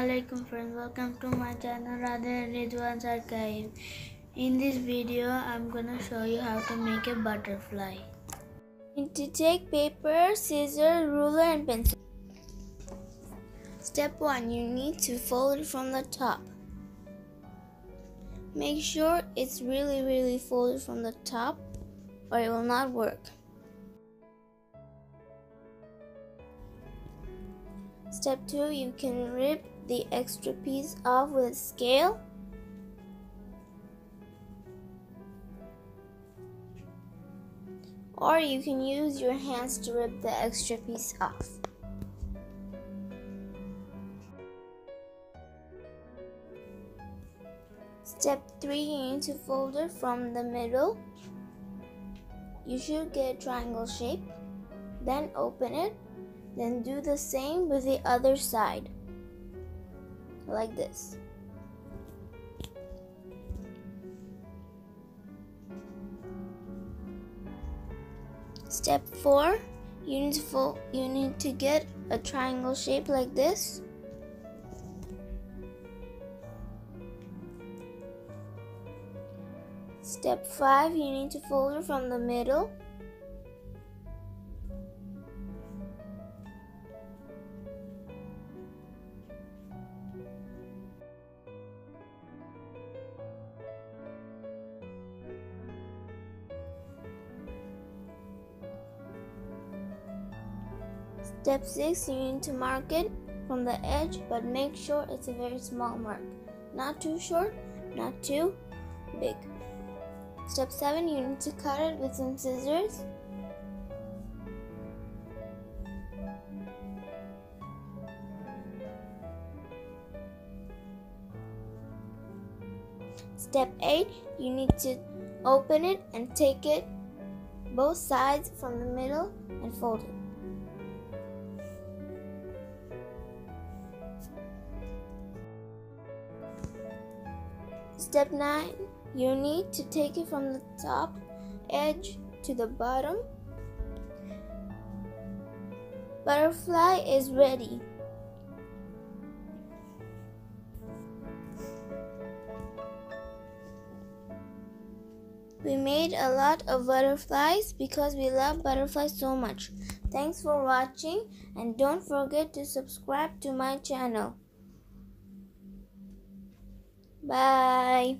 Assalamualaikum friends, welcome to my channel Radiah Ridwan's Archive. In this video, I'm gonna show you how to make a butterfly. You need to take paper, scissors, ruler and pencil. Step 1. You need to fold it from the top. Make sure it's really really folded from the top or it will not work. Step 2 you can rip the extra piece off with scale. Or you can use your hands to rip the extra piece off. Step 3 you need to fold it from the middle. You should get a triangle shape. Then open it then do the same with the other side. Like this. Step 4, you need to fold, you need to get a triangle shape like this. Step 5, you need to fold it from the middle. Step 6 you need to mark it from the edge but make sure it's a very small mark. Not too short, not too big. Step 7 you need to cut it with some scissors. Step 8 you need to open it and take it both sides from the middle and fold it. Step 9 You need to take it from the top edge to the bottom. Butterfly is ready. We made a lot of butterflies because we love butterflies so much. Thanks for watching and don't forget to subscribe to my channel. Bye.